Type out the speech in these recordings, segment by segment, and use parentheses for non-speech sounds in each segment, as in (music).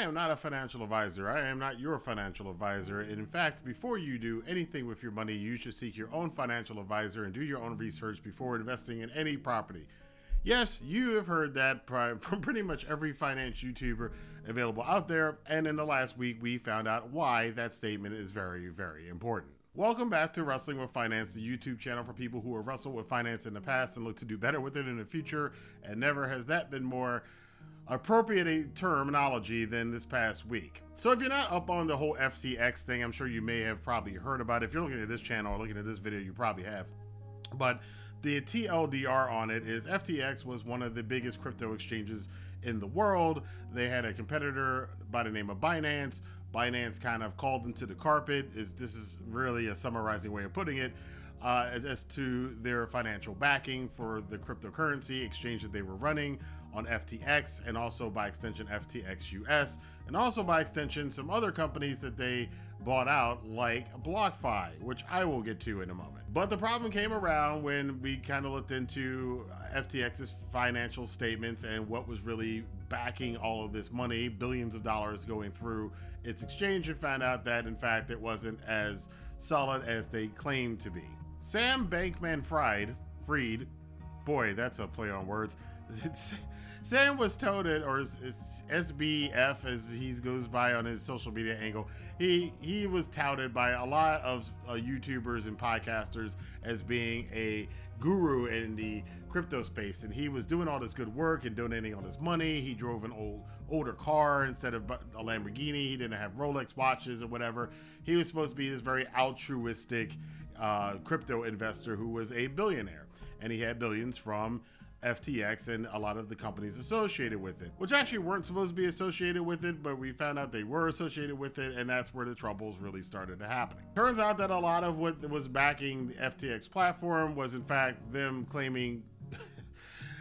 I am not a financial advisor. I am not your financial advisor. In fact, before you do anything with your money, you should seek your own financial advisor and do your own research before investing in any property. Yes, you have heard that (laughs) from pretty much every finance YouTuber available out there. And in the last week, we found out why that statement is very, very important. Welcome back to Wrestling with Finance, the YouTube channel for people who have wrestled with finance in the past and look to do better with it in the future. And never has that been more appropriate terminology than this past week. So if you're not up on the whole FTX thing, I'm sure you may have probably heard about it. If you're looking at this channel or looking at this video, you probably have. But the TLDR on it is FTX was one of the biggest crypto exchanges in the world. They had a competitor by the name of Binance. Binance kind of called them to the carpet. Is this is really a summarizing way of putting it uh, as, as to their financial backing for the cryptocurrency exchange that they were running on FTX and also by extension FTX US and also by extension some other companies that they bought out like BlockFi, which I will get to in a moment. But the problem came around when we kind of looked into FTX's financial statements and what was really backing all of this money, billions of dollars going through its exchange and found out that in fact it wasn't as solid as they claimed to be. Sam Bankman Fried, Freed, boy, that's a play on words. (laughs) Sam was touted, or SBF as he goes by on his social media angle. He he was touted by a lot of uh, YouTubers and podcasters as being a guru in the crypto space, and he was doing all this good work and donating all this money. He drove an old older car instead of a Lamborghini. He didn't have Rolex watches or whatever. He was supposed to be this very altruistic uh, crypto investor who was a billionaire, and he had billions from FTX and a lot of the companies associated with it, which actually weren't supposed to be associated with it, but we found out they were associated with it, and that's where the troubles really started to happen. Turns out that a lot of what was backing the FTX platform was in fact them claiming (laughs)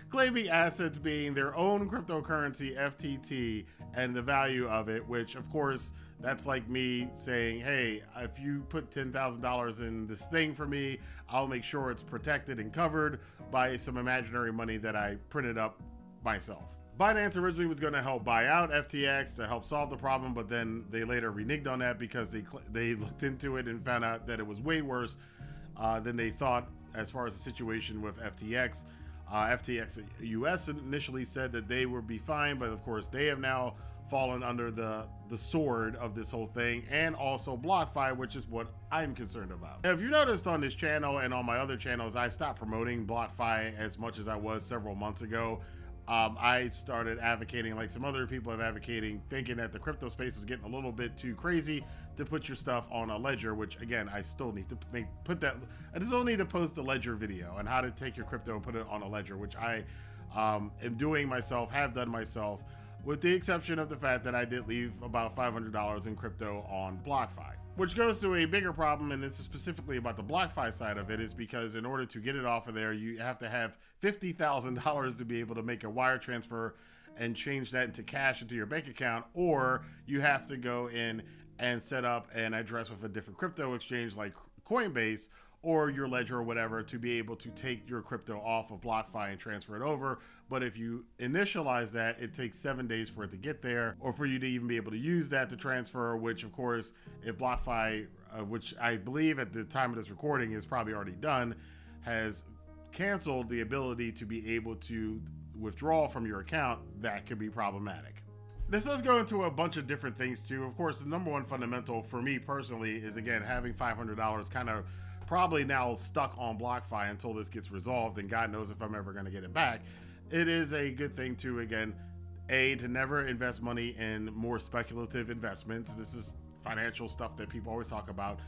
claiming assets being their own cryptocurrency FTT and the value of it, which of course that's like me saying, hey, if you put $10,000 in this thing for me, I'll make sure it's protected and covered by some imaginary money that I printed up myself. Binance originally was going to help buy out FTX to help solve the problem, but then they later reneged on that because they they (laughs) looked into it and found out that it was way worse uh, than they thought as far as the situation with FTX. Uh, FTX US initially said that they would be fine, but of course they have now fallen under the the sword of this whole thing and also BlockFi, which is what I'm concerned about. Now, if you noticed on this channel and on my other channels, I stopped promoting BlockFi as much as I was several months ago. Um, I started advocating, like some other people have advocating, thinking that the crypto space was getting a little bit too crazy to put your stuff on a ledger, which again, I still need to make, put that, I still need to post a ledger video on how to take your crypto and put it on a ledger, which I um, am doing myself, have done myself with the exception of the fact that I did leave about $500 in crypto on BlockFi. Which goes to a bigger problem, and this is specifically about the BlockFi side of it, is because in order to get it off of there, you have to have $50,000 to be able to make a wire transfer and change that into cash into your bank account, or you have to go in and set up an address with a different crypto exchange like Coinbase or your ledger or whatever to be able to take your crypto off of BlockFi and transfer it over. But if you initialize that, it takes seven days for it to get there or for you to even be able to use that to transfer, which of course, if BlockFi, uh, which I believe at the time of this recording is probably already done, has canceled the ability to be able to withdraw from your account, that could be problematic. This does go into a bunch of different things too. Of course, the number one fundamental for me personally is again having $500 kind of probably now stuck on BlockFi until this gets resolved, and God knows if I'm ever going to get it back. It is a good thing to, again, A, to never invest money in more speculative investments. This is financial stuff that people always talk about.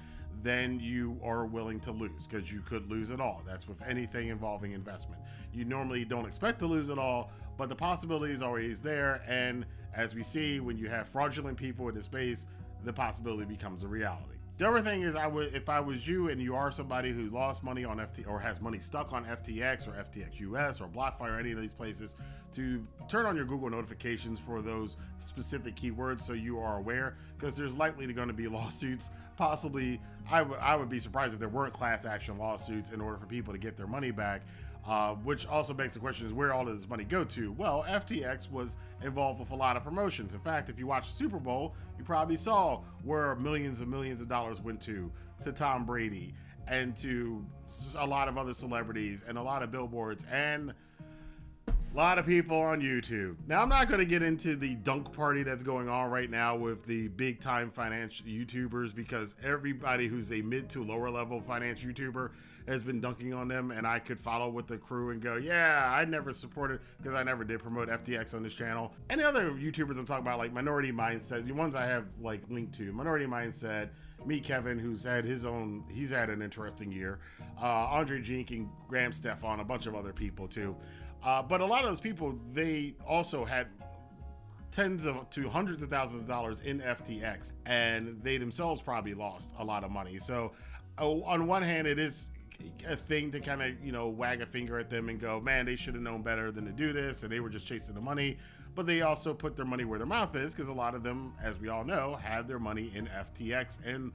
Then you are willing to lose because you could lose it all. That's with anything involving investment. You normally don't expect to lose it all, but the possibility is always there. And as we see, when you have fraudulent people in the space, the possibility becomes a reality. The other thing is, I would if I was you and you are somebody who lost money on FT or has money stuck on FTX or FTX US or BlockFi or any of these places, to turn on your Google notifications for those specific keywords so you are aware, because there's likely going to be (laughs) lawsuits. Possibly, I would I would be surprised if there weren't class action lawsuits in order for people to get their money back Uh, which also begs the question is where all of this money go to? Well, FTX was involved with a lot of promotions. In fact, if you watch the Super Bowl, you probably saw where millions and millions of dollars went to to Tom Brady and to a lot of other celebrities and a lot of billboards and a lot of people on YouTube. Now, I'm not going to get into the dunk party that's going on right now with the big time finance YouTubers because everybody who's a mid to lower level finance YouTuber has been dunking on them. And I could follow with the crew and go, yeah, I never supported because I never did promote FTX on this channel. The other YouTubers I'm talking about, like Minority Mindset, the ones I have like linked to, Minority Mindset, Meet Kevin, who's had his own, he's had an interesting year, uh, Andrei Jikh and Graham Stephan, a bunch of other people too. Uh, but a lot of those people, they also had tens of to hundreds of thousands of dollars in FTX, and they themselves probably lost a lot of money. So, uh, on one hand, it is a thing to kind of you know wag a finger at them and go, man, they should have known better than to do this, and they were just chasing the money. But they also put their money where their mouth is because a lot of them, as we all know, had their money in FTX and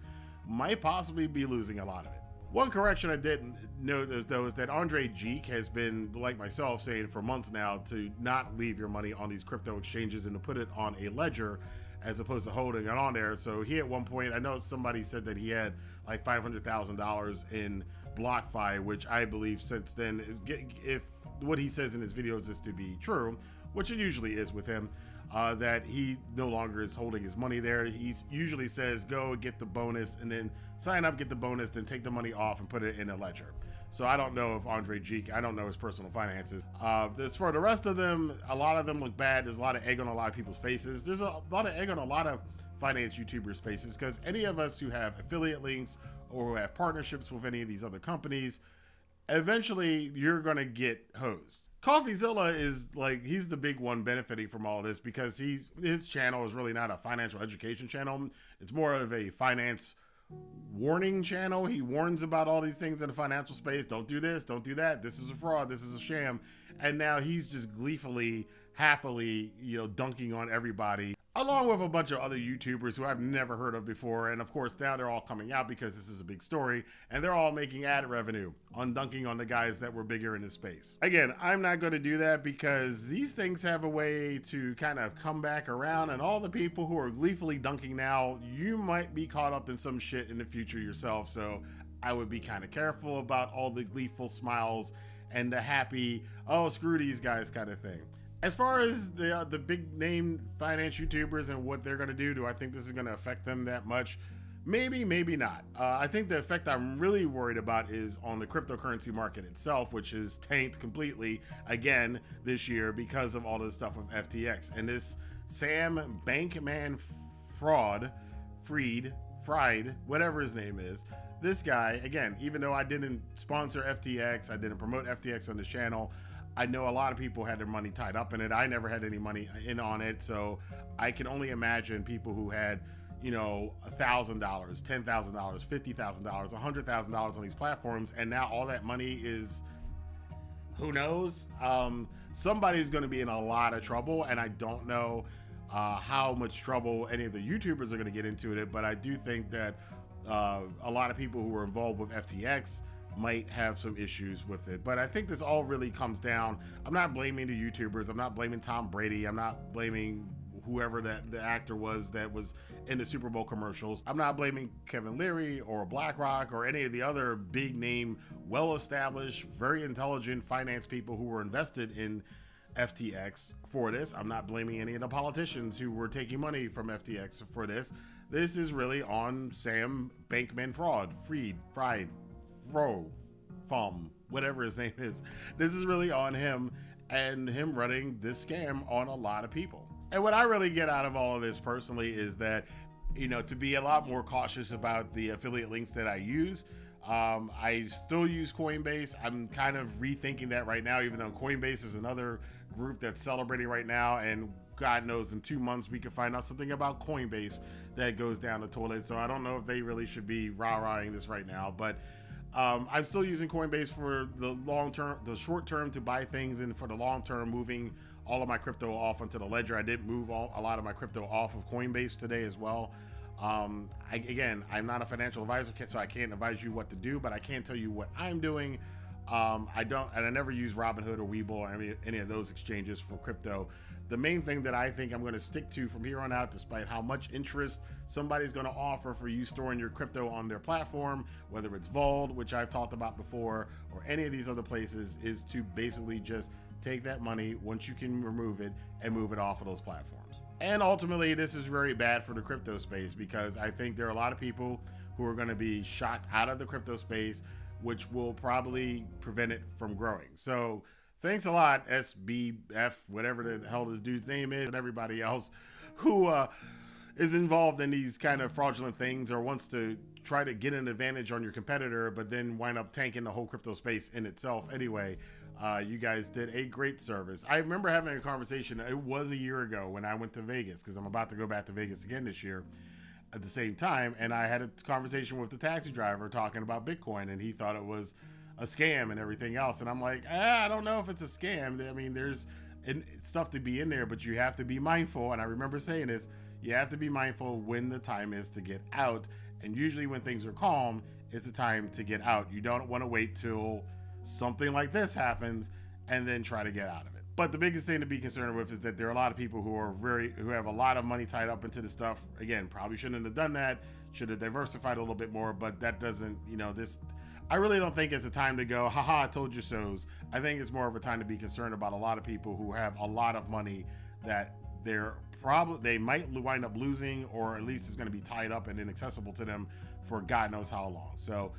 might possibly be losing a lot of it. One correction I didn't note though is that Andrei Jikh has been, like myself, saying for months now to not leave your money on these crypto exchanges and to put it on a ledger as opposed to holding it on there. So he at one point, I know somebody said that he had like five hundred thousand dollars in BlockFi, which I believe since then, if, if what he says in his videos is to be true, which it usually is with him, uh, that he no longer is holding his money there. He usually says, go get the bonus and then sign up, get the bonus, then take the money off and put it in a ledger. So I don't know if Andrei Jikh, I don't know his personal finances. Uh, as for the rest of them, a lot of them look bad. There's a lot of egg on a lot of people's faces. There's a lot of egg on a lot of finance YouTubers' faces because any of us who have affiliate links or who have partnerships with any of these other companies, eventually you're going to get hosed. CoffeeZilla is like he's the big one benefiting from all this because he's his channel is really not a financial education channel. It's more of a finance warning channel. He warns about all these things in the financial space. Don't do this, don't do that. This is a fraud, this is a sham. And now he's just gleefully, happily, you know, dunking on everybody along with a bunch of other YouTubers who I've never heard of before. And of course, now they're all coming out because this is a big story and they're all making ad revenue on dunking on the guys that were bigger in the space. Again, I'm not going to do that because these things have a way to kind of come back around, and all the people who are gleefully dunking now, you might be caught up in some shit in the future yourself. So I would be kind of careful about all the gleeful smiles and the happy, oh, screw these guys kind of thing. As far as the uh, the big name finance YouTubers and what they're going to do, do I think this is going to affect them that much? Maybe, maybe not. Uh, I think the effect I'm really worried about is on the cryptocurrency market itself, which is tanked completely again this year because of all this stuff with FTX and this Sam Bankman fraud, Freed, Fried, whatever his name is. This guy, again, even though I didn't sponsor FTX, I didn't promote FTX on this channel, I know a lot of people had their money tied up in it. I never had any money in on it, so I can only imagine people who had, you know, a thousand dollars, ten thousand dollars, fifty thousand dollars, a hundred thousand dollars on these platforms, and now all that money is, who knows? Um, somebody's going to be in a lot of trouble, and I don't know uh, how much trouble any of the YouTubers are going to get into it. But I do think that uh, a lot of people who were involved with FTX might have some issues with it. But I think this all really comes down. I'm not blaming the YouTubers. I'm not blaming Tom Brady. I'm not blaming whoever that the actor was that was in the Super Bowl commercials. I'm not blaming Kevin O'Leary or BlackRock or any of the other big name, well established, very intelligent finance people who were invested in FTX for this. I'm not blaming any of the politicians who were taking money from FTX for this. This is really on Sam Bankman Fraud, Freed, Fried, Fro, Fum, whatever his name is. This is really on him and him running this scam on a lot of people. And what I really get out of all of this personally is that, you know, to be a lot more cautious about the affiliate links that I use. Um, I still use Coinbase. I'm kind of rethinking that right now, even though Coinbase is another group that's celebrating right now. And God knows in two months we could find out something about Coinbase that goes down the toilet. So I don't know if they really should be rah rahing this right now. But um, I'm still using Coinbase for the long term, the short term to buy things, and for the long term, moving all of my crypto off onto the ledger. I did move all, a lot of my crypto off of Coinbase today as well. Um, I, again, I'm not a financial advisor, so I can't advise you what to do, but I can tell you what I'm doing. Um, I don't, and I never use Robinhood or Webull or any, any of those exchanges for crypto. The main thing that I think I'm going to stick to from here on out, despite how much interest somebody's going to offer for you storing your crypto on their platform, whether it's Vault, which I've talked about before, or any of these other places, is to basically just take that money once you can remove it and move it off of those platforms. And ultimately, this is very bad for the crypto space because I think there are a lot of people who are going to be shocked out of the crypto space, which will probably prevent it from growing. So, thanks a lot, SBF, whatever the hell this dude's name is, and everybody else who uh, is involved in these kind of fraudulent things or wants to try to get an advantage on your competitor, but then wind up tanking the whole crypto space in itself anyway. Uh, you guys did a great service. I remember having a conversation, it was a year ago when I went to Vegas because I'm about to go back to Vegas again this year at the same time. And I had a conversation with the taxi driver talking about Bitcoin, and he thought it was a scam and everything else. And I'm like, ah, I don't know if it's a scam. I mean, there's stuff to be in there, but you have to be mindful. And I remember saying this you have to be mindful when the time is to get out. And usually, when things are calm, it's the time to get out. You don't want to wait till something like this happens and then try to get out of it. But the biggest thing to be concerned with is that there are a lot of people who are very who have a lot of money tied up into the stuff. Again, probably shouldn't have done that. Should have diversified a little bit more, but that doesn't, you know, this I really don't think it's a time to go, haha, I told you so's. I think it's more of a time to be concerned about a lot of people who have a lot of money that they're probably they might wind up losing or at least it's going to be tied up and inaccessible to them for God knows how long. So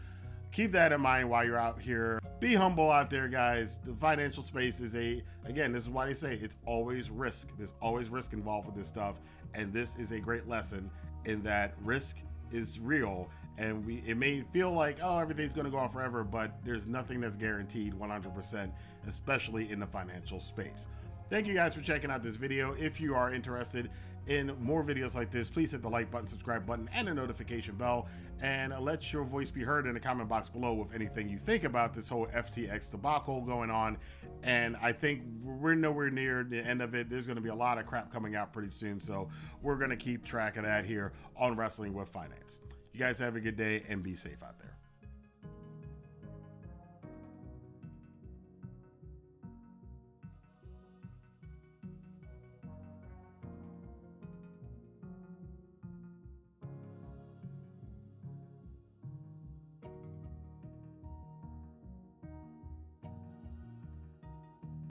keep that in mind while you're out here. Be humble out there, guys. The financial space is a, again, this is why they say it's always risk. There's always risk involved with this stuff. And this is a great lesson in that risk is real. And we, it may feel like, oh, everything's going to go on forever, but there's nothing that's guaranteed 100%, especially in the financial space. Thank you guys for checking out this video. If you are interested in more videos like this, please hit the like button, subscribe button, and the notification bell, and let your voice be heard in the comment box below with anything you think about this whole FTX debacle going on. And I think we're nowhere near the end of it. There's going to be a lot of crap coming out pretty soon, so we're going to keep track of that here on Wrestling with Finance. You guys have a good day and be safe out there.